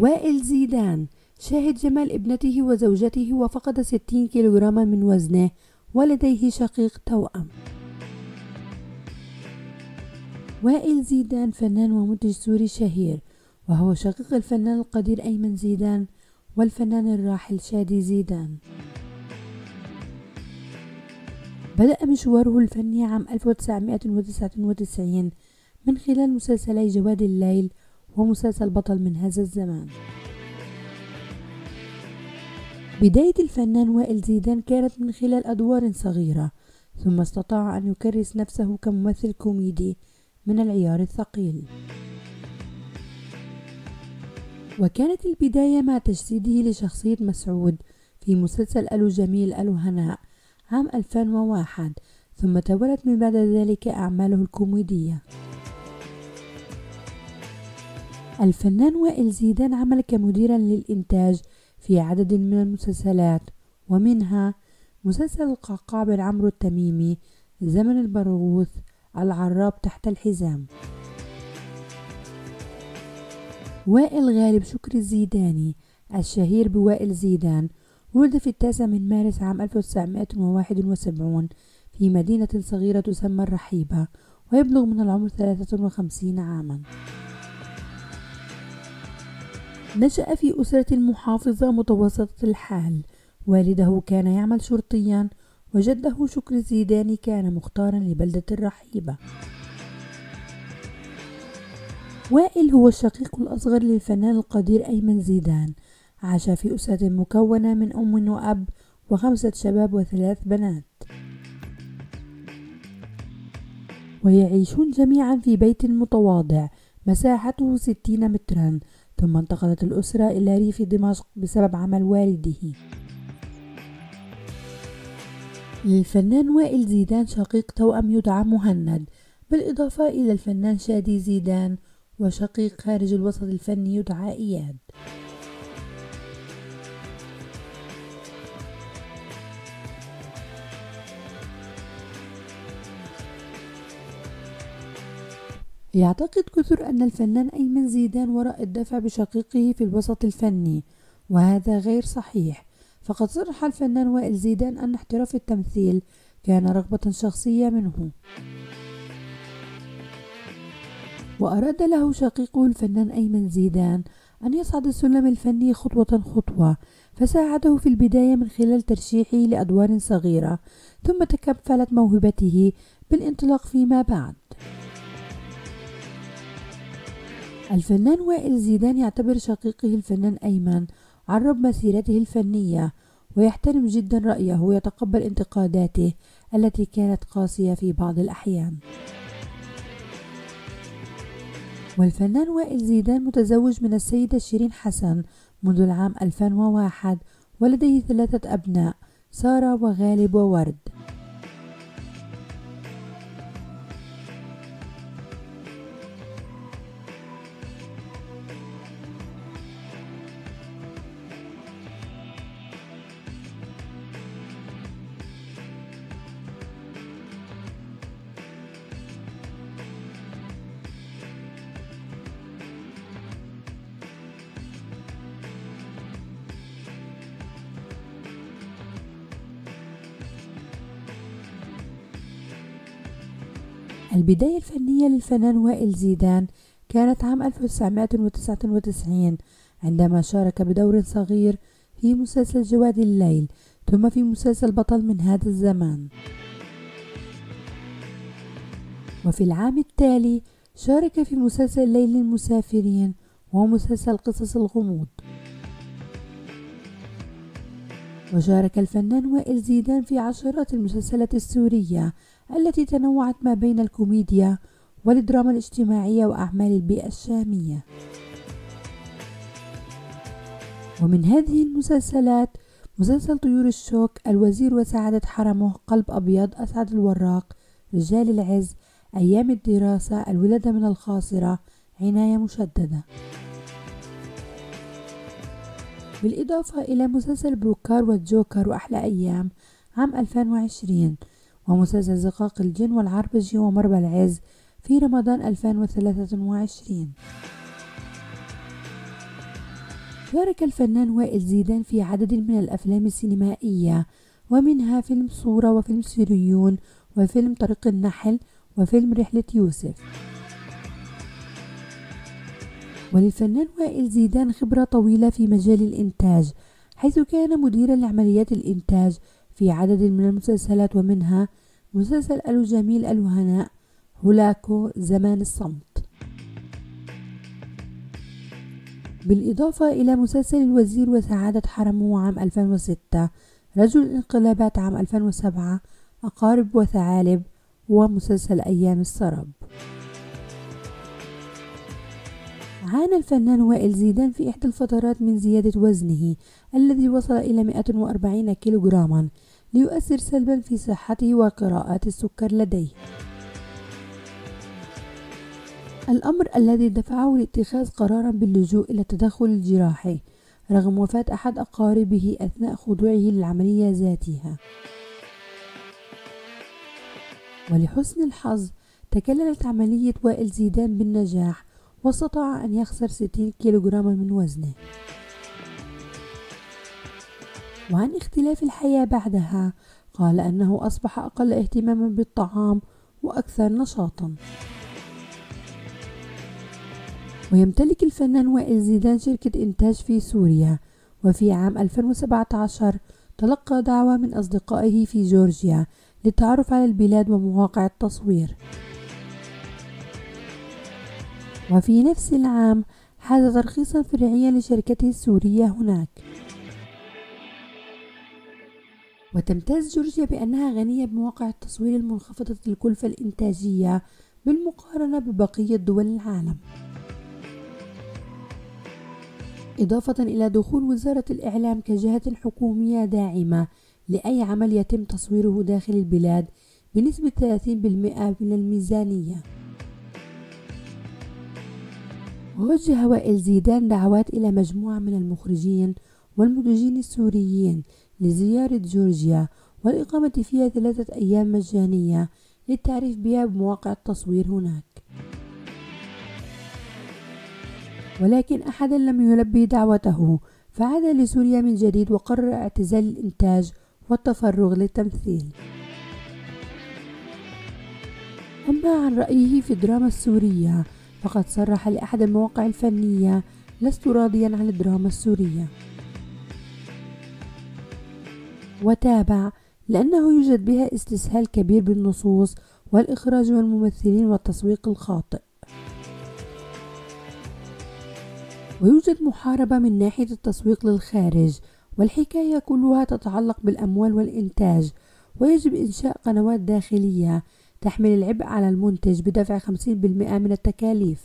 وائل زيدان شاهد جمال ابنته وزوجته وفقد 60 كيلوغراما من وزنه ولديه شقيق توأم. وائل زيدان فنان ومنتج سوري شهير وهو شقيق الفنان القدير أيمن زيدان والفنان الراحل شادي زيدان. بدأ مشواره الفني عام 1999 من خلال مسلسلي جواد الليل ومسلسل بطل من هذا الزمان. بداية الفنان وائل زيدان كانت من خلال أدوار صغيرة ثم استطاع أن يكرس نفسه كممثل كوميدي من العيار الثقيل. وكانت البداية مع تجسيده لشخصية مسعود في مسلسل ألو جميل ألو هناء عام 2001 ثم تولت من بعد ذلك أعماله الكوميدية. الفنان وائل زيدان عمل كمديرا للإنتاج في عدد من المسلسلات ومنها مسلسل القعقاع بن عمرو التميمي زمن البرغوث العراب تحت الحزام. وائل غالب شكري الزيداني الشهير بوائل زيدان ولد في التاسع من مارس عام 1971 في مدينة صغيرة تسمى الرحيبة ويبلغ من العمر 53 عاما. نشأ في أسرة محافظة متوسطة الحال. والده كان يعمل شرطيا وجده شكر الزيداني كان مختارا لبلدة الرحيبة. وائل هو الشقيق الأصغر للفنان القدير أيمن زيدان. عاش في أسرة مكونة من أم وأب وخمسة شباب وثلاث بنات. ويعيشون جميعا في بيت متواضع مساحته ستين مترا. ثم انتقلت الأسرة إلى ريف دمشق بسبب عمل والده. للفنان وائل زيدان شقيق توأم يدعى مهند بالإضافة إلى الفنان شادي زيدان وشقيق خارج الوسط الفني يدعى إياد. يعتقد كثر أن الفنان أيمن زيدان وراء الدفع بشقيقه في الوسط الفني وهذا غير صحيح. فقد صرح الفنان وائل زيدان أن احتراف التمثيل كان رغبة شخصية منه. وأراد له شقيقه الفنان أيمن زيدان أن يصعد السلم الفني خطوة خطوة فساعده في البداية من خلال ترشيحه لأدوار صغيرة ثم تكفلت موهبته بالانطلاق فيما بعد. الفنان وائل زيدان يعتبر شقيقه الفنان أيمن عرب مسيرته الفنية ويحترم جدا رأيه ويتقبل انتقاداته التي كانت قاسية في بعض الأحيان. والفنان وائل زيدان متزوج من السيدة شيرين حسن منذ العام 2001 ولديه ثلاثة أبناء سارة وغالب وورد. البداية الفنية للفنان وائل زيدان كانت عام 1999 عندما شارك بدور صغير في مسلسل جواد الليل ثم في مسلسل بطل من هذا الزمان. وفي العام التالي شارك في مسلسل ليل المسافرين ومسلسل قصص الغموض. وشارك الفنان وائل زيدان في عشرات المسلسلات السورية التي تنوعت ما بين الكوميديا والدراما الاجتماعية وأعمال البيئة الشامية. ومن هذه المسلسلات مسلسل طيور الشوك الوزير وسعادة حرمه قلب أبيض أسعد الوراق رجال العز أيام الدراسة الولادة من الخاصرة عناية مشددة. بالإضافة إلى مسلسل بروكار والجوكر وأحلى أيام عام 2020 ومسلسل زقاق الجن والعربجي ومربى العز في رمضان 2023 شارك الفنان وائل زيدان في عدد من الأفلام السينمائية ومنها فيلم صورة وفيلم سيريون وفيلم طريق النحل وفيلم رحلة يوسف. وللفنان وائل زيدان خبرة طويلة في مجال الإنتاج حيث كان مديرا لعمليات الإنتاج في عدد من المسلسلات ومنها مسلسل ألو جميل ألو هناء هولاكو زمان الصمت. بالإضافة إلى مسلسل الوزير وسعادة حرمه عام 2006 رجل الانقلابات عام 2007 أقارب وثعالب ومسلسل أيام السرب. عانى الفنان وائل زيدان في إحدى الفترات من زيادة وزنه الذي وصل إلى 140 كيلوغراما. ليؤثر سلبا في صحته وقراءات السكر لديه. الأمر الذي دفعه لاتخاذ قرارا باللجوء إلى التدخل الجراحي رغم وفاة أحد أقاربه أثناء خضوعه للعملية ذاتها. ولحسن الحظ تكللت عملية وائل زيدان بالنجاح واستطاع أن يخسر 60 كيلوغراما من وزنه. وعن اختلاف الحياة بعدها. قال أنه أصبح أقل اهتماما بالطعام وأكثر نشاطا. ويمتلك الفنان وائل زيدان شركة إنتاج في سوريا. وفي عام 2017 تلقى دعوة من أصدقائه في جورجيا للتعرف على البلاد ومواقع التصوير. وفي نفس العام حاز ترخيصا فرعيا لشركته السورية هناك. وتمتاز جورجيا بأنها غنية بمواقع التصوير المنخفضة الكلفة الإنتاجية بالمقارنة ببقية دول العالم. إضافة إلى دخول وزارة الإعلام كجهة حكومية داعمة لأي عمل يتم تصويره داخل البلاد بنسبة 30% من الميزانية. وجه وائل زيدان دعوات إلى مجموعة من المخرجين والمنتجين السوريين لزيارة جورجيا والإقامة فيها ثلاثة أيام مجانية للتعريف بها بمواقع التصوير هناك. ولكن أحدا لم يلبي دعوته فعاد لسوريا من جديد وقرر اعتزال الإنتاج والتفرغ للتمثيل. أما عن رأيه في الدراما السورية فقد صرح لأحد المواقع الفنية لست راضيا عن الدراما السورية. وتابع لأنه يوجد بها استسهال كبير بالنصوص والإخراج والممثلين والتسويق الخاطئ. ويوجد محاربة من ناحية التسويق للخارج والحكاية كلها تتعلق بالأموال والإنتاج. ويجب إنشاء قنوات داخلية تحمل العبء على المنتج بدفع 50% من التكاليف.